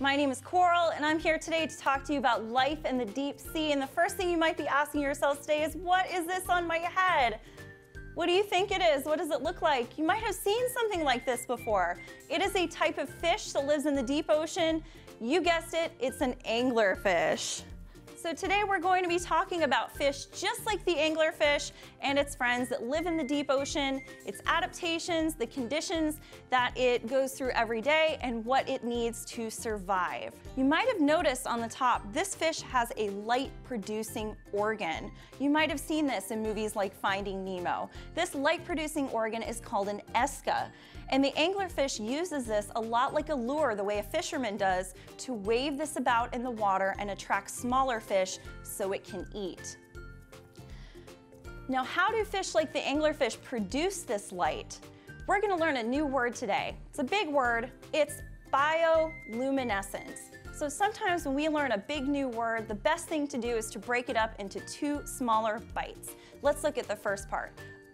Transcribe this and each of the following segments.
My name is Coral, and I'm here today to talk to you about life in the deep sea. And the first thing you might be asking yourselves today is, what is this on my head? What do you think it is? What does it look like? You might have seen something like this before. It is a type of fish that lives in the deep ocean. You guessed it, it's an anglerfish. So today we're going to be talking about fish just like the anglerfish and its friends that live in the deep ocean, its adaptations, the conditions that it goes through every day, and what it needs to survive. You might have noticed on the top, this fish has a light producing organ. You might have seen this in movies like Finding Nemo. This light producing organ is called an esca. And the anglerfish uses this a lot like a lure, the way a fisherman does, to wave this about in the water and attract smaller fish so it can eat. Now, how do fish like the anglerfish produce this light? We're gonna learn a new word today. It's a big word, it's bioluminescence. So sometimes when we learn a big new word, the best thing to do is to break it up into two smaller bites. Let's look at the first part,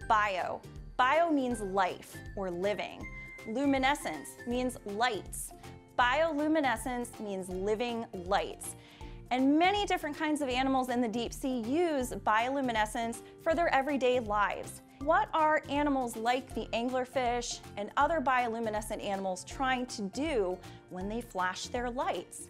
bio. Bio means life or living. Luminescence means lights. Bioluminescence means living lights. And many different kinds of animals in the deep sea use bioluminescence for their everyday lives. What are animals like the anglerfish and other bioluminescent animals trying to do when they flash their lights?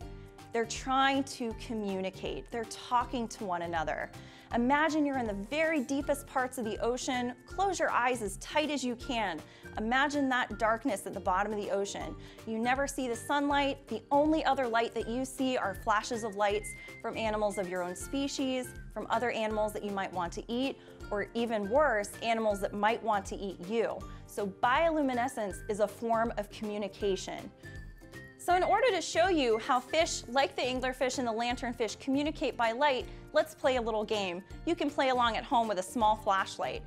They're trying to communicate. They're talking to one another. Imagine you're in the very deepest parts of the ocean. Close your eyes as tight as you can. Imagine that darkness at the bottom of the ocean. You never see the sunlight. The only other light that you see are flashes of lights from animals of your own species, from other animals that you might want to eat, or even worse, animals that might want to eat you. So bioluminescence is a form of communication. So in order to show you how fish like the anglerfish and the lanternfish communicate by light, let's play a little game. You can play along at home with a small flashlight.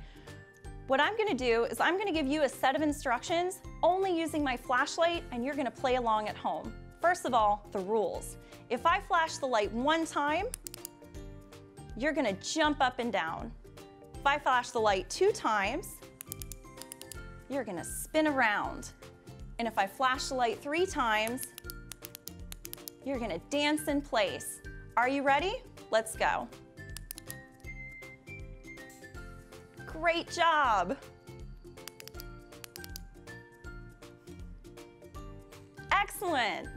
What I'm gonna do is I'm gonna give you a set of instructions only using my flashlight and you're gonna play along at home. First of all, the rules. If I flash the light one time, you're gonna jump up and down. If I flash the light two times, you're gonna spin around. And if I flash the light three times, you're gonna dance in place. Are you ready? Let's go. Great job. Excellent.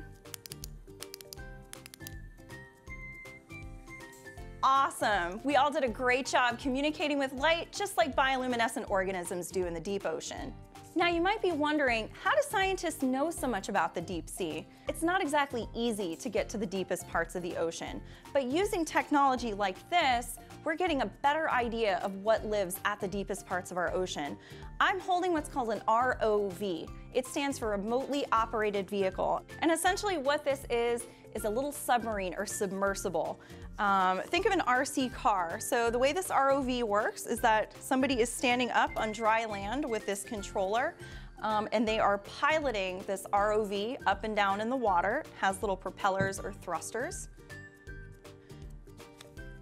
Awesome. We all did a great job communicating with light, just like bioluminescent organisms do in the deep ocean. Now you might be wondering, how do scientists know so much about the deep sea? It's not exactly easy to get to the deepest parts of the ocean, but using technology like this, we're getting a better idea of what lives at the deepest parts of our ocean. I'm holding what's called an ROV. It stands for Remotely Operated Vehicle. And essentially what this is, is a little submarine or submersible. Um, think of an RC car. So the way this ROV works is that somebody is standing up on dry land with this controller um, and they are piloting this ROV up and down in the water, it has little propellers or thrusters.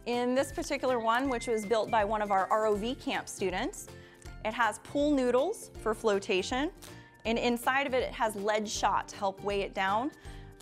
In this particular one, which was built by one of our ROV camp students, it has pool noodles for flotation, and inside of it, it has lead shot to help weigh it down.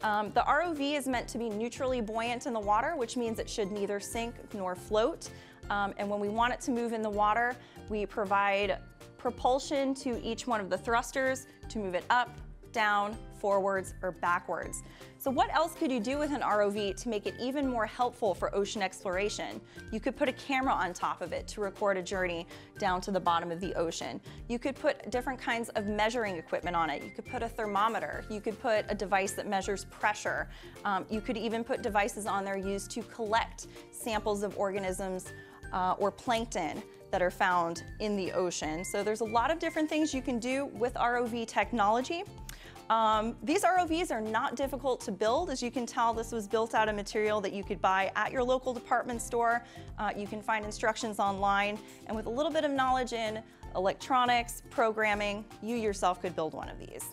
Um, the ROV is meant to be neutrally buoyant in the water, which means it should neither sink nor float. Um, and when we want it to move in the water, we provide propulsion to each one of the thrusters to move it up, down, forwards, or backwards. So what else could you do with an ROV to make it even more helpful for ocean exploration? You could put a camera on top of it to record a journey down to the bottom of the ocean. You could put different kinds of measuring equipment on it. You could put a thermometer. You could put a device that measures pressure. Um, you could even put devices on there used to collect samples of organisms uh, or plankton that are found in the ocean. So there's a lot of different things you can do with ROV technology. Um, these ROVs are not difficult to build. As you can tell, this was built out of material that you could buy at your local department store. Uh, you can find instructions online, and with a little bit of knowledge in electronics, programming, you yourself could build one of these.